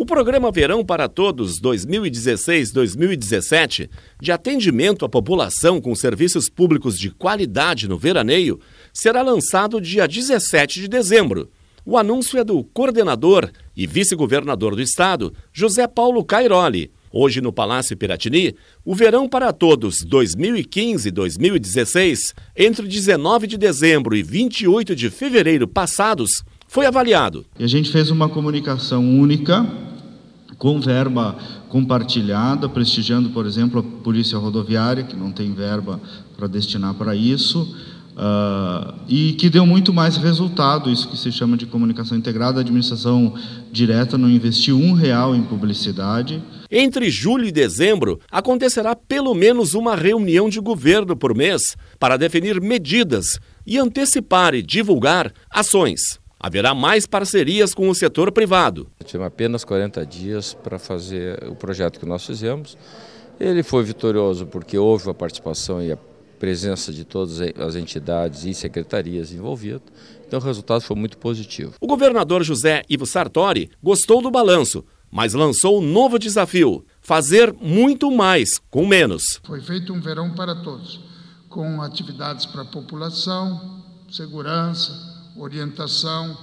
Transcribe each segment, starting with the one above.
O programa Verão para Todos 2016-2017, de atendimento à população com serviços públicos de qualidade no veraneio, será lançado dia 17 de dezembro. O anúncio é do coordenador e vice-governador do estado, José Paulo Cairoli. Hoje, no Palácio Piratini, o Verão para Todos 2015-2016, entre 19 de dezembro e 28 de fevereiro passados, foi avaliado. A gente fez uma comunicação única, com verba compartilhada, prestigiando, por exemplo, a Polícia Rodoviária, que não tem verba para destinar para isso. Uh, e que deu muito mais resultado, isso que se chama de comunicação integrada. A administração direta não investiu um real em publicidade. Entre julho e dezembro, acontecerá pelo menos uma reunião de governo por mês para definir medidas e antecipar e divulgar ações. Haverá mais parcerias com o setor privado. Tivemos apenas 40 dias para fazer o projeto que nós fizemos. Ele foi vitorioso porque houve a participação e a presença de todas as entidades e secretarias envolvidas. Então o resultado foi muito positivo. O governador José Ivo Sartori gostou do balanço, mas lançou um novo desafio: fazer muito mais com menos. Foi feito um verão para todos, com atividades para a população, segurança, orientação,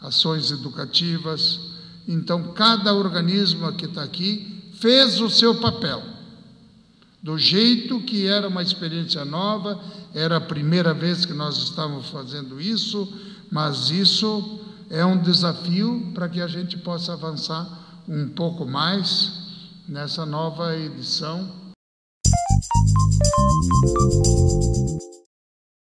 ações educativas. Então, cada organismo que está aqui fez o seu papel do jeito que era uma experiência nova, era a primeira vez que nós estávamos fazendo isso, mas isso é um desafio para que a gente possa avançar um pouco mais nessa nova edição.